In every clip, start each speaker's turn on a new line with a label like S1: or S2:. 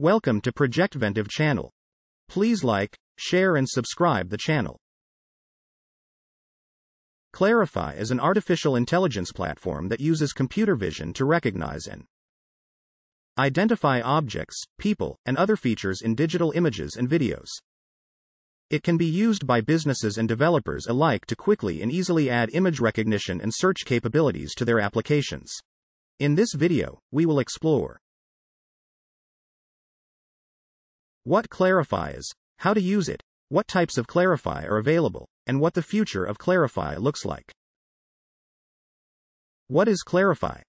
S1: Welcome to Projectventive channel. Please like, share and subscribe the channel. Clarifai is an artificial intelligence platform that uses computer vision to recognize and identify objects, people, and other features in digital images and videos. It can be used by businesses and developers alike to quickly and easily add image recognition and search capabilities to their applications. In this video, we will explore what Clarifai is, how to use it, what types of Clarifai are available, and what the future of Clarifai looks like. What is Clarifai?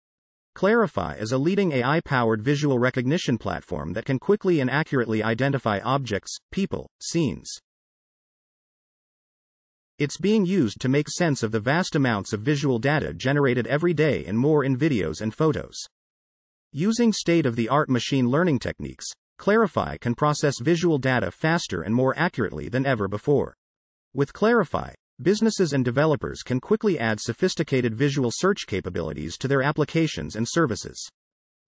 S1: Clarifai is a leading AI powered visual recognition platform that can quickly and accurately identify objects, people, scenes, it's being used to make sense of the vast amounts of visual data generated every day and more in videos and photos. Using state of the art machine learning techniques, Clarifai can process visual data faster and more accurately than ever before. With Clarifai, businesses and developers can quickly add sophisticated visual search capabilities to their applications and services.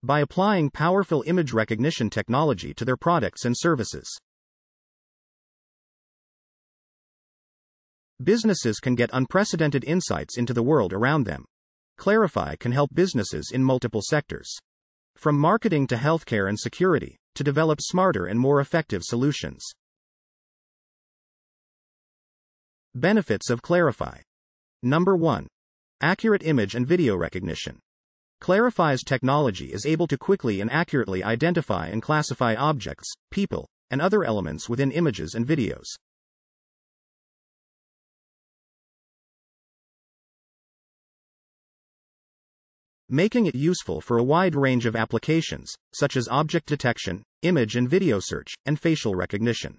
S1: By applying powerful image recognition technology to their products and services, Businesses can get unprecedented insights into the world around them. Clarifai can help businesses in multiple sectors. From marketing to healthcare and security, to develop smarter and more effective solutions. Benefits of Clarifai Number 1. Accurate image and video recognition. Clarifai's technology is able to quickly and accurately identify and classify objects, people, and other elements within images and videos. Making it useful for a wide range of applications, such as object detection, image and video search, and facial recognition.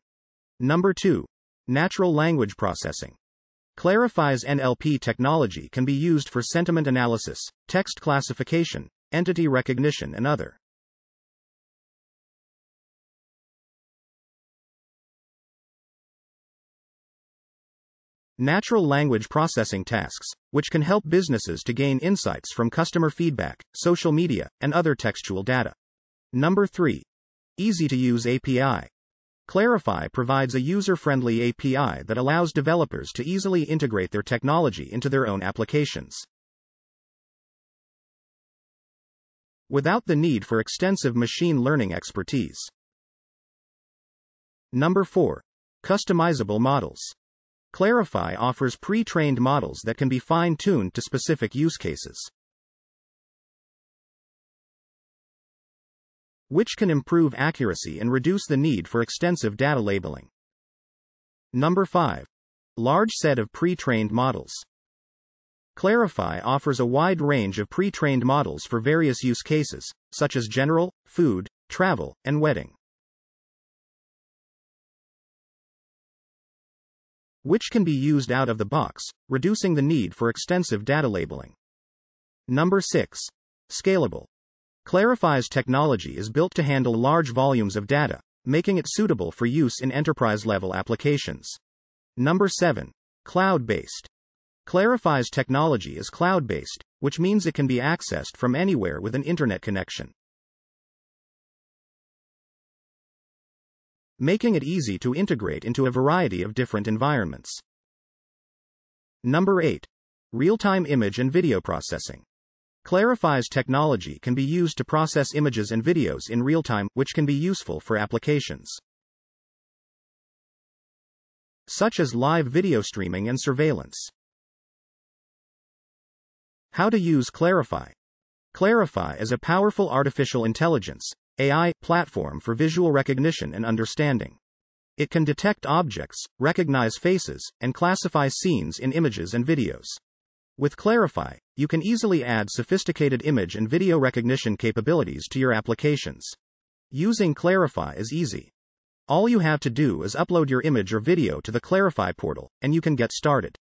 S1: Number 2. Natural language processing. Clarifai's NLP technology can be used for sentiment analysis, text classification, entity recognition, and other Natural language processing tasks, which can help businesses to gain insights from customer feedback, social media, and other textual data. Number 3. Easy to use API. Clarifai provides a user friendly API that allows developers to easily integrate their technology into their own applications. Without the need for extensive machine learning expertise. Number 4. Customizable models. Clarifai offers pre-trained models that can be fine-tuned to specific use cases. Which can improve accuracy and reduce the need for extensive data labeling. Number 5. Large set of pre-trained models. Clarifai offers a wide range of pre-trained models for various use cases, such as general, food, travel, and wedding. Which can be used out of the box, reducing the need for extensive data labeling. Number 6. Scalable. Clarifai's technology is built to handle large volumes of data, making it suitable for use in enterprise level applications. Number 7. Cloud based. Clarifai's technology is cloud based, which means it can be accessed from anywhere with an internet connection. Making it easy to integrate into a variety of different environments. Number 8. Real-time image and video processing. Clarifai's technology can be used to process images and videos in real time, which can be useful for applications such as live video streaming and surveillance. How to use Clarifai. Clarifai is a powerful artificial intelligence, AI platform for visual recognition and understanding. It can detect objects, recognize faces, and classify scenes in images and videos. With Clarifai, you can easily add sophisticated image and video recognition capabilities to your applications. Using Clarifai is easy. All you have to do is upload your image or video to the Clarifai portal, and you can get started.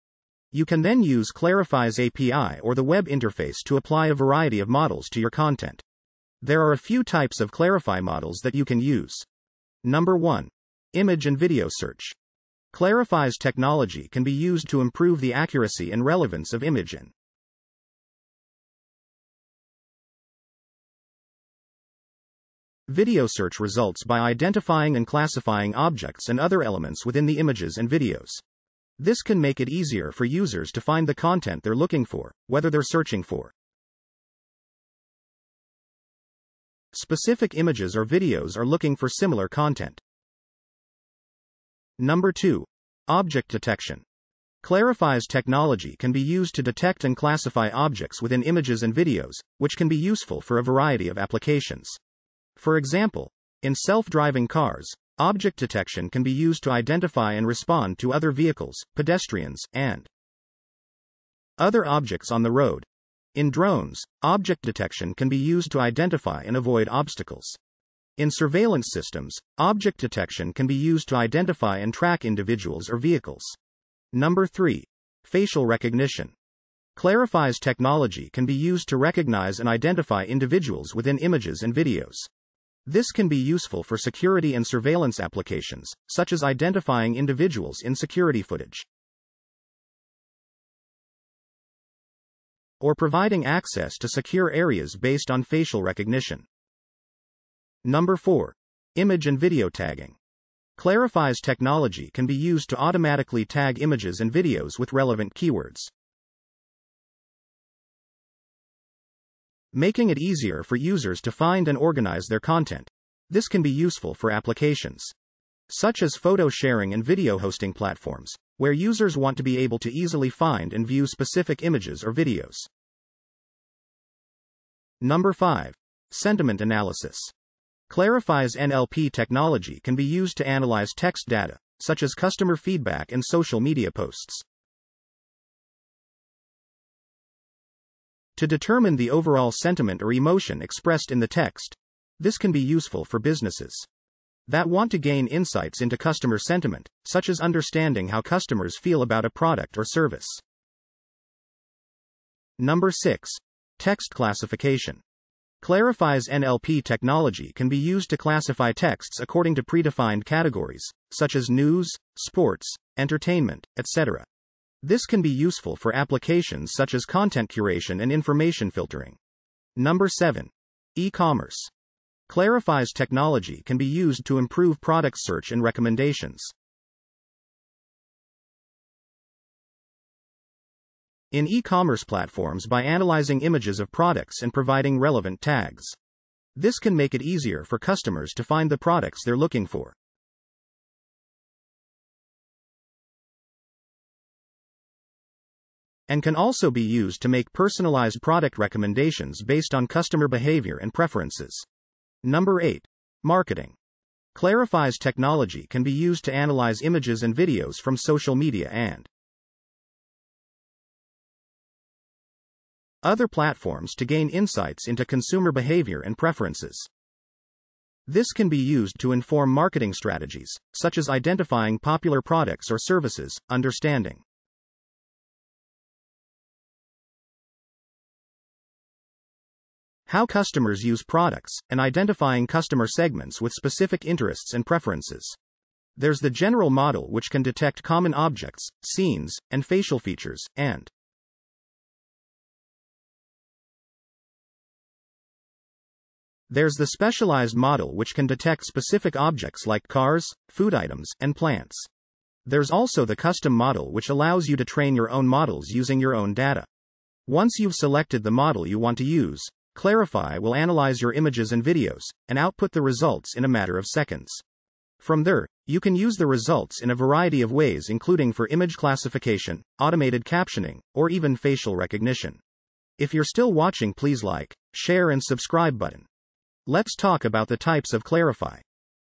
S1: You can then use Clarifai's API or the web interface to apply a variety of models to your content. There are a few types of Clarifai models that you can use. Number 1. Image and video search. Clarifai's technology can be used to improve the accuracy and relevance of image and video search results by identifying and classifying objects and other elements within the images and videos. This can make it easier for users to find the content they're looking for, whether they're searching for specific images or videos are looking for similar content. Number 2. Object detection. Clarifai's technology can be used to detect and classify objects within images and videos, which can be useful for a variety of applications. For example, in self-driving cars, object detection can be used to identify and respond to other vehicles, pedestrians, and other objects on the road. In drones, object detection can be used to identify and avoid obstacles. In surveillance systems, object detection can be used to identify and track individuals or vehicles. Number 3. Facial recognition. Clarifai's technology can be used to recognize and identify individuals within images and videos. This can be useful for security and surveillance applications, such as identifying individuals in security footage. Or providing access to secure areas based on facial recognition. Number 4. Image and video tagging. Clarifai's technology can be used to automatically tag images and videos with relevant keywords. making it easier for users to find and organize their content. This can be useful for applications such as photo sharing and video hosting platforms, where users want to be able to easily find and view specific images or videos. Number 5. Sentiment analysis. Clarifai's NLP technology can be used to analyze text data, such as customer feedback and social media posts. to determine the overall sentiment or emotion expressed in the text. This can be useful for businesses that want to gain insights into customer sentiment, such as understanding how customers feel about a product or service. Number 6. Text classification. Clarifai's NLP technology can be used to classify texts according to predefined categories, such as news, sports, entertainment, etc. This can be useful for applications such as content curation and information filtering. Number 7. E-commerce. Clarifai's technology can be used to improve product search and recommendations. In e-commerce platforms by analyzing images of products and providing relevant tags. This can make it easier for customers to find the products they're looking for. and can also be used to make personalized product recommendations based on customer behavior and preferences. Number 8. Marketing. Clarifai's technology can be used to analyze images and videos from social media and other platforms to gain insights into consumer behavior and preferences. This can be used to inform marketing strategies, such as identifying popular products or services, understanding How customers use products, and identifying customer segments with specific interests and preferences. There's the general model which can detect common objects, scenes, and facial features, and There's the specialized model which can detect specific objects like cars, food items, and plants. There's also the custom model which allows you to train your own models using your own data. Once you've selected the model you want to use, Clarifai will analyze your images and videos, and output the results in a matter of seconds. From there, you can use the results in a variety of ways, including for image classification, automated captioning, or even facial recognition. If you're still watching, please like, share, and subscribe button. Let's talk about the types of Clarifai.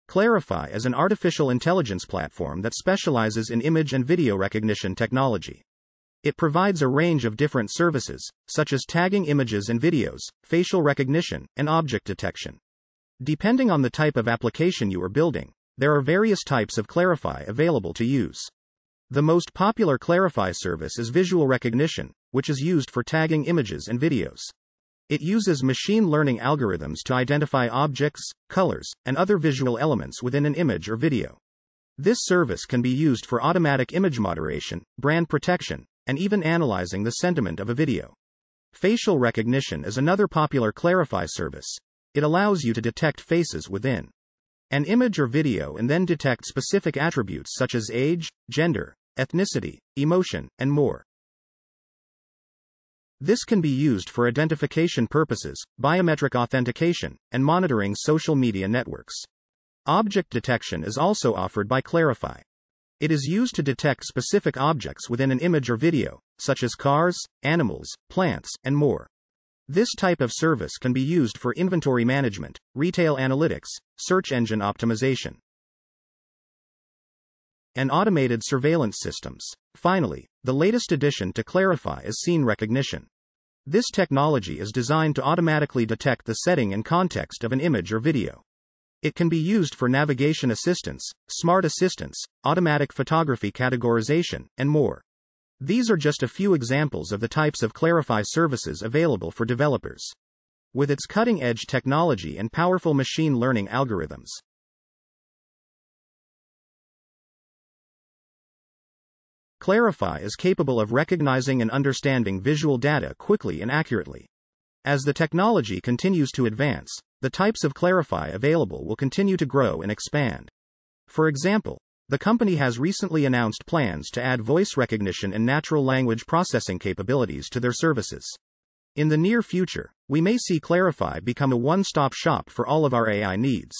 S1: Clarifai is an artificial intelligence platform that specializes in image and video recognition technology. It provides a range of different services, such as tagging images and videos, facial recognition, and object detection. Depending on the type of application you are building, there are various types of Clarifai available to use. The most popular Clarifai service is visual recognition, which is used for tagging images and videos. It uses machine learning algorithms to identify objects, colors, and other visual elements within an image or video. This service can be used for automatic image moderation, brand protection, and even analyzing the sentiment of a video. Facial recognition is another popular Clarifai service. It allows you to detect faces within an image or video and then detect specific attributes such as age, gender, ethnicity, emotion, and more. This can be used for identification purposes, biometric authentication, and monitoring social media networks. Object detection is also offered by Clarifai. It is used to detect specific objects within an image or video, such as cars, animals, plants, and more. This type of service can be used for inventory management, retail analytics, search engine optimization, and automated surveillance systems. Finally, the latest addition to Clarifai is scene recognition. This technology is designed to automatically detect the setting and context of an image or video. It can be used for navigation assistance, smart assistance, automatic photography categorization, and more. These are just a few examples of the types of Clarifai services available for developers. With its cutting edge technology and powerful machine learning algorithms, Clarifai is capable of recognizing and understanding visual data quickly and accurately. As the technology continues to advance, the types of Clarifai available will continue to grow and expand. For example, the company has recently announced plans to add voice recognition and natural language processing capabilities to their services. In the near future, we may see Clarifai become a one stop shop for all of our AI needs.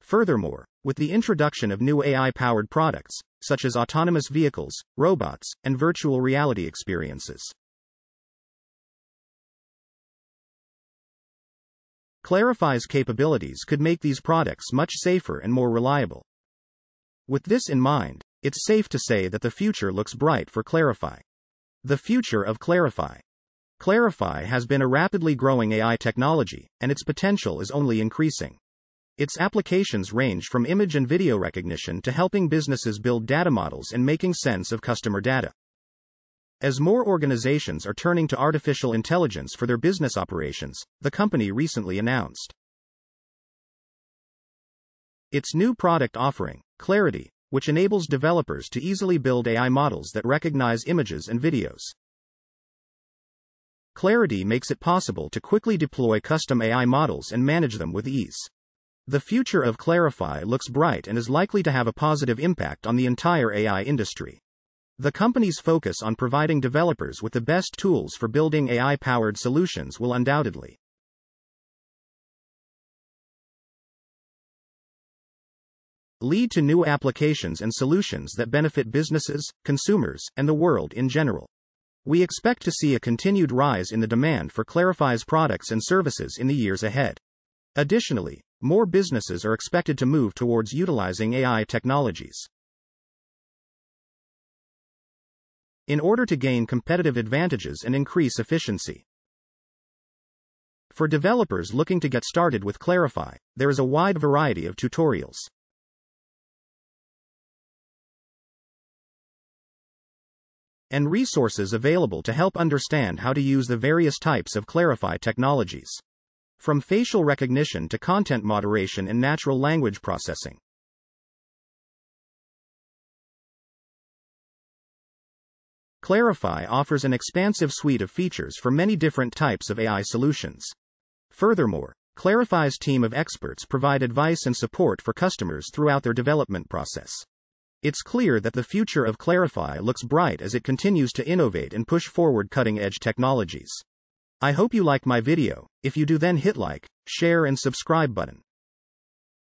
S1: Furthermore, with the introduction of new AI powered products, such as autonomous vehicles, robots, and virtual reality experiences. Clarifai's capabilities could make these products much safer and more reliable. With this in mind, it's safe to say that the future looks bright for Clarifai. The future of Clarifai. Clarifai has been a rapidly growing AI technology, and its potential is only increasing. Its applications range from image and video recognition to helping businesses build data models and making sense of customer data. As more organizations are turning to artificial intelligence for their business operations, the company recently announced its new product offering, Clarity, which enables developers to easily build AI models that recognize images and videos. Clarity makes it possible to quickly deploy custom AI models and manage them with ease. The future of Clarifai looks bright and is likely to have a positive impact on the entire AI industry. The company's focus on providing developers with the best tools for building AI powered solutions will undoubtedly lead to new applications and solutions that benefit businesses, consumers, and the world in general. We expect to see a continued rise in the demand for Clarifai's products and services in the years ahead. Additionally, more businesses are expected to move towards utilizing AI technologies. In order to gain competitive advantages and increase efficiency. For developers looking to get started with Clarifai, there is a wide variety of tutorials. and resources available to help understand how to use the various types of Clarifai technologies. From facial recognition to content moderation and natural language processing. Clarifai offers an expansive suite of features for many different types of AI solutions. Furthermore, Clarifai's team of experts provide advice and support for customers throughout their development process. It's clear that the future of Clarifai looks bright as it continues to innovate and push forward cutting edge technologies. I hope you liked my video. If you do, then hit like, share, and subscribe button.